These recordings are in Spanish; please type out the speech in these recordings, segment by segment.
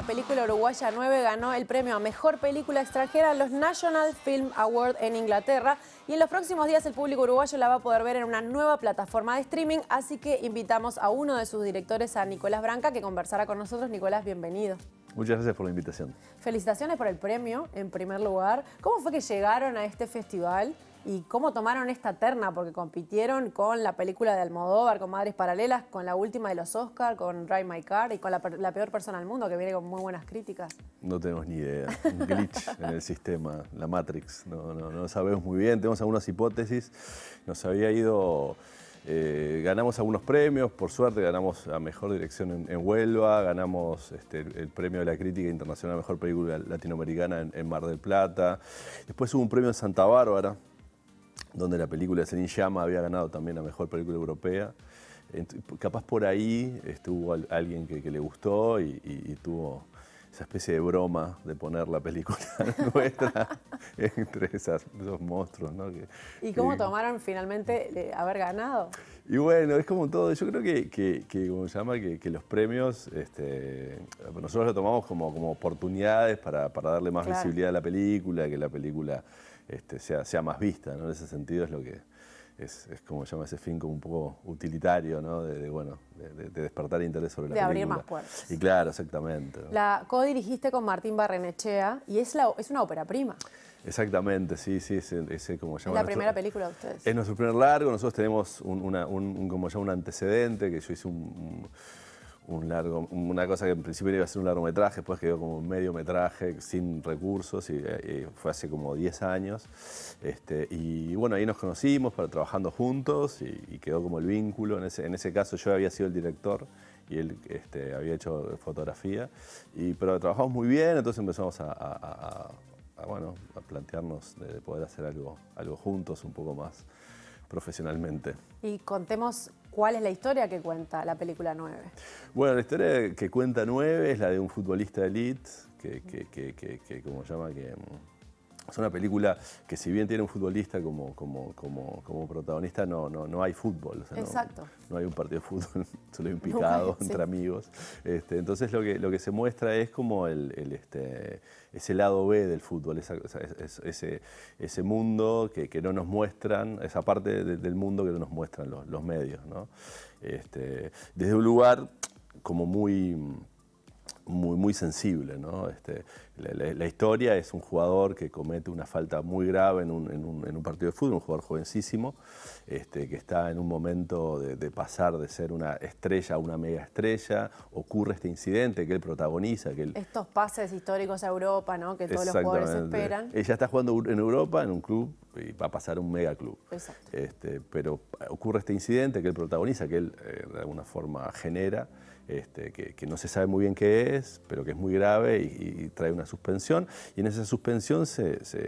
la película uruguaya 9 ganó el premio a Mejor Película Extranjera en los National Film Awards en Inglaterra y en los próximos días el público uruguayo la va a poder ver en una nueva plataforma de streaming, así que invitamos a uno de sus directores, a Nicolás Branca, que conversará con nosotros. Nicolás, bienvenido. Muchas gracias por la invitación. Felicitaciones por el premio, en primer lugar. ¿Cómo fue que llegaron a este festival? Y cómo tomaron esta terna, porque compitieron con la película de Almodóvar, con Madres Paralelas, con la última de los Oscars, con Drive My Car y con la, peor persona del mundo, que viene con muy buenas críticas. No tenemos ni idea. Un glitch en el sistema, la Matrix. No, no, no sabemos muy bien, tenemos algunas hipótesis. Nos había ido... Eh, ganamos algunos premios, por suerte ganamos a Mejor Dirección en, Huelva, ganamos este, el, premio de la Crítica Internacional a Mejor Película Latinoamericana en, en Mar del Plata. Después hubo un premio en Santa Bárbara, donde la película Celine Llama había ganado también la mejor película europea. Capaz por ahí estuvo alguien que, le gustó y, tuvo esa especie de broma de poner la película nuestra entre esos monstruos. ¿no? ¿Y cómo tomaron finalmente haber ganado? Y bueno, es como todo, yo creo que, que, como se llama, que, los premios, este, nosotros lo tomamos como, oportunidades para, darle más visibilidad a la película, que la película este, sea, sea más vista, ¿no? En ese sentido es lo que es, como se llama ese fin como un poco utilitario, ¿no? De, bueno, de, despertar interés sobre la película. De abrir más puertas. Y claro, exactamente. La co-dirigiste con Martín Barrenechea y es, la, es una ópera prima. Exactamente, sí, sí, ese, como llama. Es la primera película de ustedes. Es nuestro primer largo, nosotros tenemos un, un, como llama, un antecedente, que yo hice un un largo, una cosa que en principio iba a ser un largometraje, después quedó como un mediometraje sin recursos y, eh, fue hace como 10 años. Este, y bueno, ahí nos conocimos para trabajando juntos y, quedó como el vínculo. En ese, en ese caso yo había sido el director y él este, había hecho fotografía, y, pero trabajamos muy bien, entonces empezamos a, bueno, a plantearnos de poder hacer algo, algo juntos un poco más profesionalmente. Y contemos cuál es la historia que cuenta la película 9. Bueno, la historia que cuenta 9 es la de un futbolista elite que, que, que, que como llama, que es una película que si bien tiene un futbolista como, como, como, como protagonista, no, no, no hay fútbol. Exacto. No, hay un partido de fútbol, solo hay un picado entre amigos. Este, entonces lo que, lo que se muestra es como el, el este, ese lado B del fútbol, ese, ese mundo que, que, no nos muestran, esa parte del mundo que no nos muestran los, los medios. ¿no? Este, desde un lugar como muy muy, muy sensible. ¿no? Este, la, historia es un jugador que comete una falta muy grave en un, en un, en un partido de fútbol, un jugador jovencísimo, este, que está en un momento de, pasar de ser una estrella a una mega estrella. Ocurre este incidente que él protagoniza. Que Estos pases históricos a Europa, ¿no? que todos los jugadores esperan. Ella está jugando en Europa, en un club, y va a pasar a un mega club. Este, pero ocurre este incidente que él protagoniza, que él eh, de alguna forma genera. Este, que, no se sabe muy bien qué es, pero que es muy grave y, trae una suspensión. Y en esa suspensión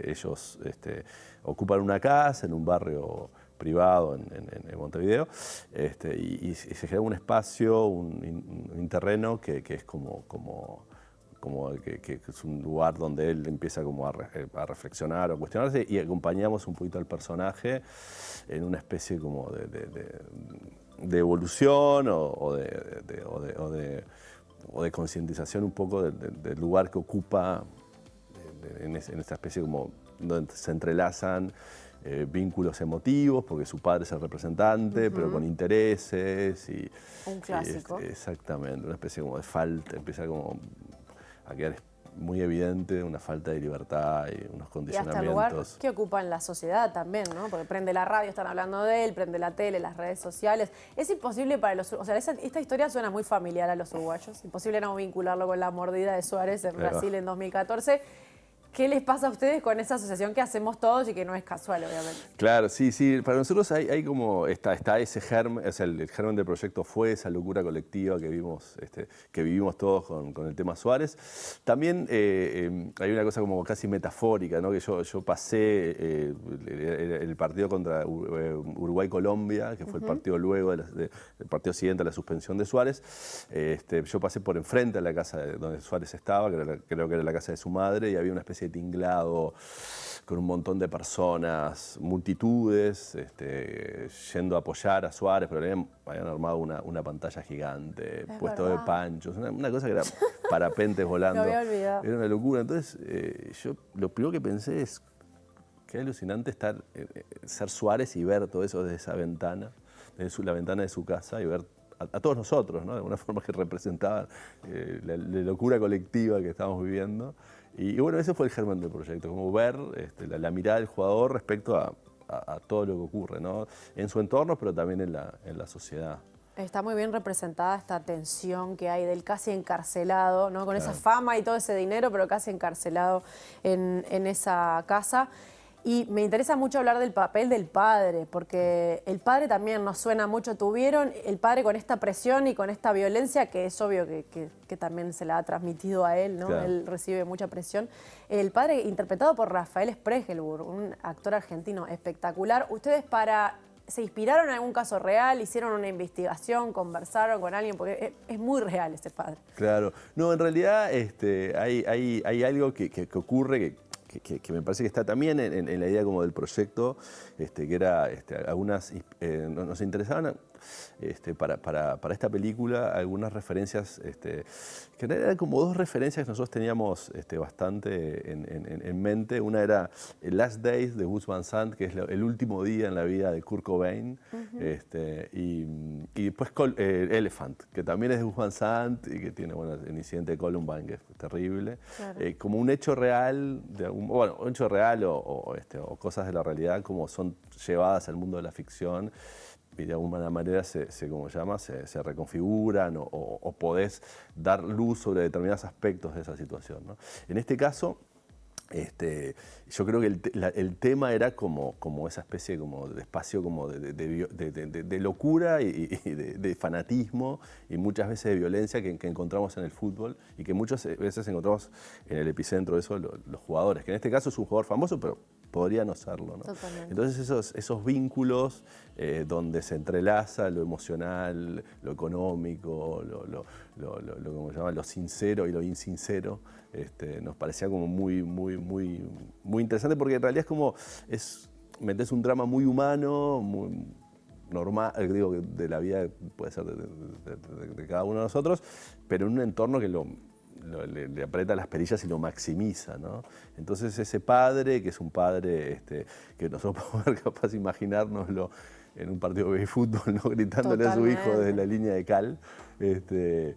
ellos este, ocupan una casa en un barrio privado en, Montevideo este, y, se genera un espacio, un, terreno que, es como, como como que, es un lugar donde él empieza como a, reflexionar o a cuestionarse y acompañamos un poquito al personaje en una especie como de de evolución o, de, de, concientización un poco del lugar que ocupa en, esta especie como donde se entrelazan eh, vínculos emotivos, porque su padre es el representante, pero con intereses. Y, Un clásico. exactamente, una especie como de falta, empieza como a quedar muy evidente una falta de libertad y unos condicionamientos. Y hasta el lugar que ocupa en la sociedad también, ¿no? Porque prende la radio, están hablando de él, prende la tele, las redes sociales. Es imposible para los... O sea, esta historia suena muy familiar a los uruguayos. Imposible no vincularlo con la mordida de Suárez en Brasil en 2014. ¿Qué les pasa a ustedes con esa asociación que hacemos todos y que no es casual, obviamente? Claro, sí, sí. Para nosotros hay, como, está, está ese germen, o sea, el, germen del proyecto fue esa locura colectiva que vimos, este, que vivimos todos con, el tema Suárez. También eh, em, hay una cosa como casi metafórica, ¿no? Que yo, yo pasé eh, el, partido contra eh, Uruguay-Colombia, que fue el partido luego, del partido siguiente a la suspensión de Suárez. Este, yo pasé por enfrente a la casa donde Suárez estaba, que creo que era la casa de su madre, y había una especie tinglado con un montón de personas, multitudes, este, yendo a apoyar a Suárez, pero habían, habían armado una, una, pantalla gigante, puesto de panchos, una, cosa que era parapentes volando. había olvidado. Era una locura. Entonces, eh, yo lo primero que pensé es, qué alucinante estar, eh, eh, ser Suárez y ver todo eso desde esa ventana, desde la ventana de su casa y ver a, todos nosotros, ¿no? de alguna forma que representaban la, locura colectiva que estamos viviendo. Y, bueno, ese fue el germen del proyecto, como ver este, la, mirada del jugador respecto a, todo lo que ocurre, ¿no? en su entorno, pero también en la, en la sociedad. Está muy bien representada esta tensión que hay del casi encarcelado, ¿no? con esa fama y todo ese dinero, pero casi encarcelado en, en esa casa. Y me interesa mucho hablar del papel del padre, porque el padre también nos suena mucho. Tuvieron el padre con esta presión y con esta violencia, que es obvio que, también se la ha transmitido a él, ¿no? Él recibe mucha presión. El padre interpretado por Rafael Spregelburg, un actor argentino espectacular. ¿Ustedes para se inspiraron en algún caso real, hicieron una investigación, conversaron con alguien, porque es, muy real ese padre. Claro, no, en realidad este, hay, hay, hay algo que, que, ocurre que que, me parece que está también en, la idea como del proyecto, este, que era este, algunas, eh, nos interesaban este, para, para, para, esta película algunas referencias, este, que eran como dos referencias que nosotros teníamos este, bastante en, en, mente. Una era el Last Days de Gus Van Sant, que es el último día en la vida de Kurt Cobain, este, y, y, después eh, Elephant, que también es de Gus Van Sant y que tiene bueno, el incidente de Columbine, que es terrible, eh, como un hecho real, de bueno, un hecho real o, este, o cosas de la realidad como son llevadas al mundo de la ficción y de alguna manera se, como llama, se, reconfiguran o, podés dar luz sobre determinados aspectos de esa situación. En este caso, este, yo creo que el, tema era como, como esa especie como de espacio como de, locura y, de, fanatismo y muchas veces de violencia que, encontramos en el fútbol y que muchas veces encontramos en el epicentro de eso los jugadores, que en este caso es un jugador famoso, pero podría no serlo. ¿no? Entonces esos, esos vínculos eh, donde se entrelaza lo emocional, lo económico, lo, lo, lo, llama, lo sincero y lo insincero, este, nos parecía como muy, muy, muy, muy interesante porque en realidad es como, es, metes un drama muy humano, muy normal, eh, digo, de la vida puede ser de cada uno de nosotros, pero en un entorno que lo le, aprieta las perillas y lo maximiza, ¿no? Entonces ese padre, que es un padre este, que nosotros podemos capaz imaginárnoslo en un partido de fútbol, ¿no? gritándole a su hijo desde la línea de cal, este,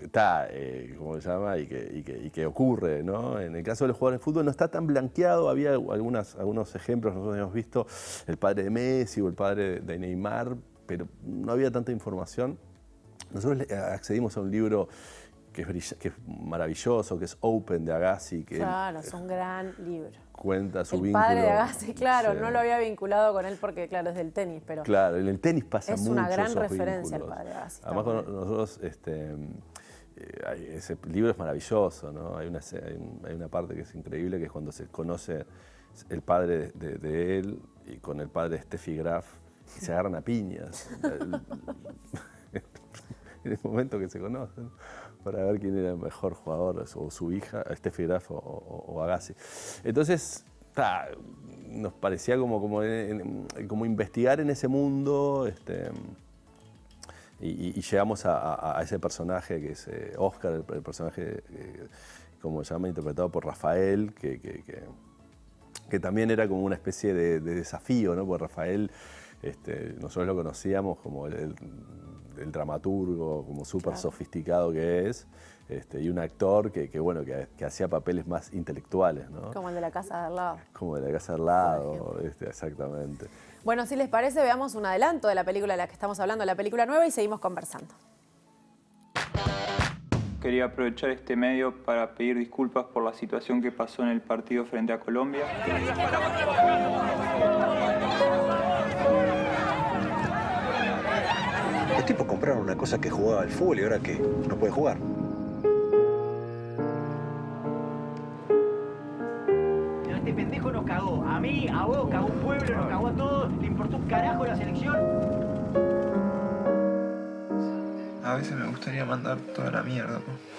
está, eh, como se llama, y que, que, ocurre, ¿no? En el caso de los jugadores de fútbol no está tan blanqueado, había algunas, algunos ejemplos, nosotros hemos visto el padre de Messi o el padre de Neymar, pero no había tanta información. Nosotros accedimos a un libro que es, que es maravilloso, que es Open de Agassi. Que claro, es un gran libro. Cuenta su el vínculo. padre de Agassi, claro, no lo había vinculado con él porque, claro, es del tenis, pero... Claro, en el tenis pasa mucho Es una gran referencia el padre de Agassi. Además, nosotros, este, eh, ese libro es maravilloso, ¿no? Hay una, hay una parte que es increíble, que es cuando se conoce el padre de, él y con el padre de Steffi Graf, y se agarran a piñas. en el momento que se conocen para ver quién era el mejor jugador, o su hija, Steffi Graf o, Agassi. Entonces, nos parecía como, como, investigar en ese mundo. Este, y, llegamos a, ese personaje que es eh, Oscar, el, personaje, eh, como se llama, interpretado por Rafael, que, que, también era como una especie de, desafío, ¿no? Porque Rafael, este, nosotros lo conocíamos como el el dramaturgo, como súper sofisticado que es, este, y un actor que, bueno, que, hacía papeles más intelectuales, ¿no? Como el de la casa de al lado. Como el de la casa de al lado, este, exactamente. Bueno, si les parece, veamos un adelanto de la película de la que estamos hablando, la película nueva, y seguimos conversando. Quería aprovechar este medio para pedir disculpas por la situación que pasó en el partido frente a Colombia. Tipos compraron una cosa que jugaba al fútbol y ahora que no puede jugar. Pero este pendejo nos cagó. A mí, a vos, cagó un pueblo, nos cagó a todos. ¿Le importó un carajo la selección? A veces me gustaría mandar toda la mierda. ¡No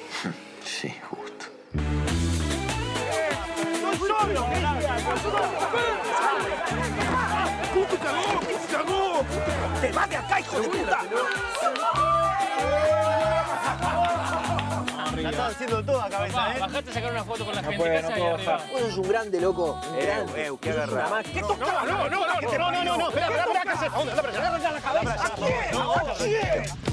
¡Te vas de acá, hijo de puta! La estás haciendo toda cabeza, ¿eh? Bajate a sacar una foto con la No gente. puede, ¿Qué no haces ahí puedo arriba? bajar. Vos sos un grande, loco. Un Eh, grande. eh, qué. No, no, no, ¿qué te No, no, no, no, espera, espera, espera, ¿qué haces? ¿A dónde? Anda para allá, anda la cabeza. ¿A quién? ¿A quién? ¿Quién te dijo que me gusta el fútbol? ¿Quién no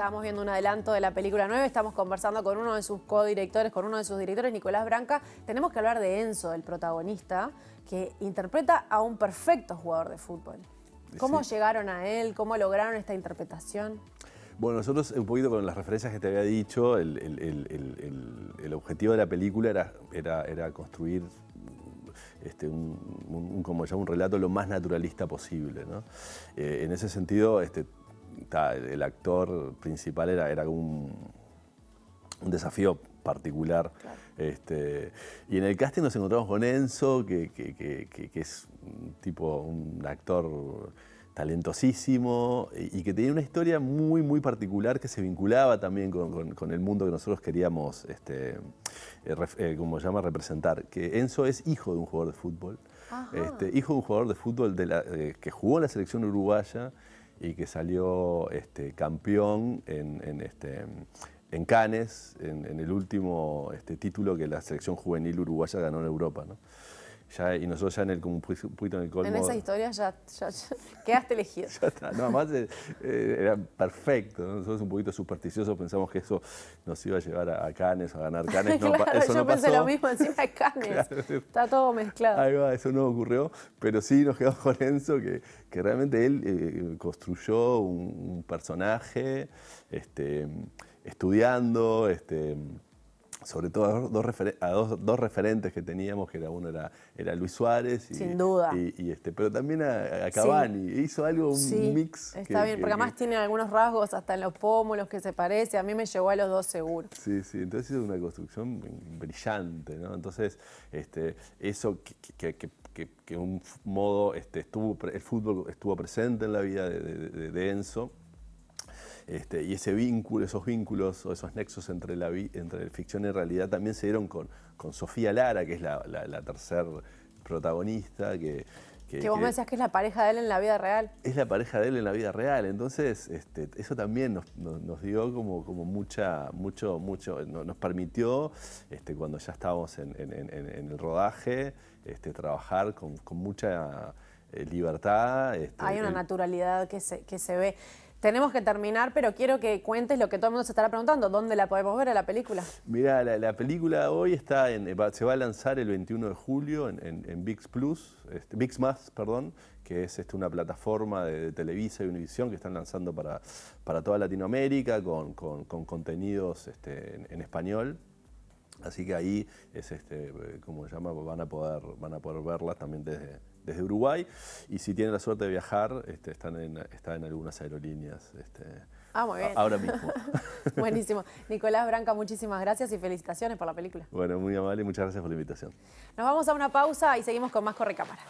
Estábamos viendo un adelanto de la película 9, estamos conversando con uno de sus codirectores, con uno de sus directores, Nicolás Branca. Tenemos que hablar de Enzo, el protagonista, que interpreta a un perfecto jugador de fútbol. ¿Cómo Sí. llegaron a él? ¿Cómo lograron esta interpretación? Bueno, nosotros un poquito con las referencias que te había dicho, el, el- el- el- el- el objetivo de la película era, era, era construir este, un, como ya un relato lo más naturalista posible. ¿no? Eh, en ese sentido, este, el actor principal era, era un, un desafío particular. Este, y en el casting nos encontramos con Enzo, que, que- que- que- es un tipo, un actor talentosísimo y, que tenía una historia muy, muy particular que se vinculaba también con, con- con el mundo que nosotros queríamos, este, eh, eh, como se llama, representar. Que Enzo es hijo de un jugador de fútbol, este, hijo de un jugador de fútbol de la- eh, que jugó en la selección uruguaya y que salió este, campeón en, en, este, en Cannes, en, el último este, título que la selección juvenil uruguaya ganó en Europa. ¿no? Ya, y nosotros ya en el, como un poquito en el colmo... En esa historia ya, ya- ya quedaste elegido. Ya está, no, además eh, eh, era perfecto. ¿no? Nosotros un poquito supersticiosos pensamos que eso nos iba a llevar a, a Cannes, a ganar Cannes. No, claro, eso yo no pensé pasó. lo mismo encima de. Claro. Está todo mezclado. Ahí va, eso no ocurrió, pero sí nos quedamos con Enzo, que, que realmente él eh, construyó un, un personaje este, estudiando, este, sobre todo a dos, dos referen- a dos- dos referentes que teníamos, que era uno era, era Luis Suárez, y, Sin duda. y- y este, pero también a, a Cavani. Hizo algo, un Sí, mix. Está que- bien, que- porque además que- tiene algunos rasgos hasta en los pómulos que se parece. A mí me llegó a los dos seguro. Sí, sí, entonces es una construcción brillante, ¿no? Entonces, este, eso que, que, un modo, este, estuvo, el fútbol estuvo presente en la vida de, de- de- de Enzo, este, y ese vínculo, esos vínculos o esos nexos entre la entre ficción y realidad también se dieron con, con Sofía Lara, que es la, la, la tercer protagonista, que... Que vos me decías que es la pareja de él en la vida real. es la pareja de él en la vida real. Entonces, este, eso también nos, nos- nos dio como, como mucha, mucho, mucho, no- nos permitió, este, cuando ya estábamos en, en- en- en el rodaje, este, trabajar con, con mucha eh, libertad. Hay una el- naturalidad que se, que se ve. Tenemos que terminar, pero quiero que cuentes lo que todo el mundo se estará preguntando. ¿Dónde la podemos ver a la película? Mira, la, la película hoy está en, se va a lanzar el 21 de julio en, VIX Plus, este, VIX Más, perdón, que es este, una plataforma de, Televisa y Univisión que están lanzando para, para toda Latinoamérica con, con- con contenidos este, en español. Así que ahí es este, eh, como se llama, van a poder, van a poder verlas también desde, desde Uruguay. Y si tienen la suerte de viajar, este, están, en, están en algunas aerolíneas. Este, Ah, muy bien. a- Ahora mismo. Buenísimo. Nicolás Branca, muchísimas gracias y felicitaciones por la película. Bueno, muy amable y muchas gracias por la invitación. Nos vamos a una pausa y seguimos con más Correcámara.